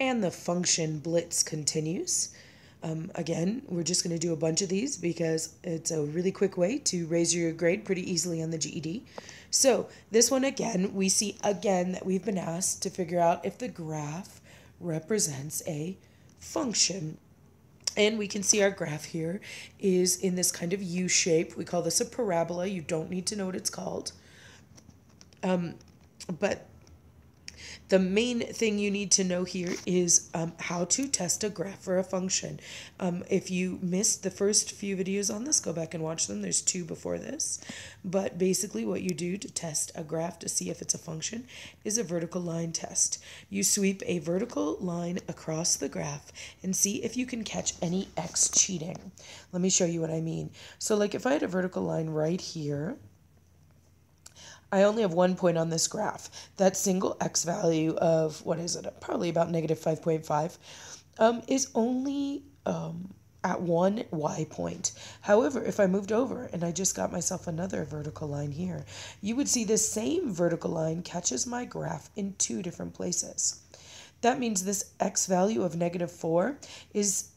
And the function blitz continues. Um, again, we're just going to do a bunch of these because it's a really quick way to raise your grade pretty easily on the GED. So this one again, we see again that we've been asked to figure out if the graph represents a function. And we can see our graph here is in this kind of U shape. We call this a parabola. You don't need to know what it's called. Um, but the main thing you need to know here is um, how to test a graph or a function. Um, if you missed the first few videos on this, go back and watch them. There's two before this. But basically what you do to test a graph to see if it's a function is a vertical line test. You sweep a vertical line across the graph and see if you can catch any x cheating. Let me show you what I mean. So like if I had a vertical line right here, I only have one point on this graph. That single x value of, what is it, probably about negative 5.5, um, is only um, at one y point. However, if I moved over and I just got myself another vertical line here, you would see this same vertical line catches my graph in two different places. That means this x value of negative 4 is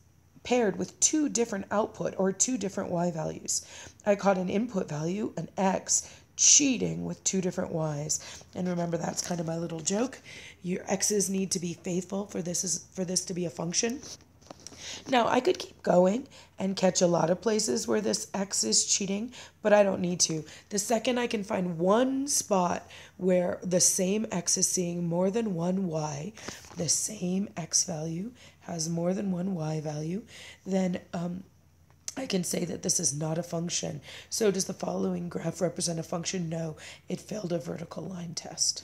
paired with two different output or two different y values. I caught an input value, an x, cheating with two different y's. And remember that's kind of my little joke. Your x's need to be faithful for this is for this to be a function. Now, I could keep going and catch a lot of places where this x is cheating, but I don't need to. The second I can find one spot where the same x is seeing more than one y, the same x value has more than one y value, then um, I can say that this is not a function. So does the following graph represent a function? No, it failed a vertical line test.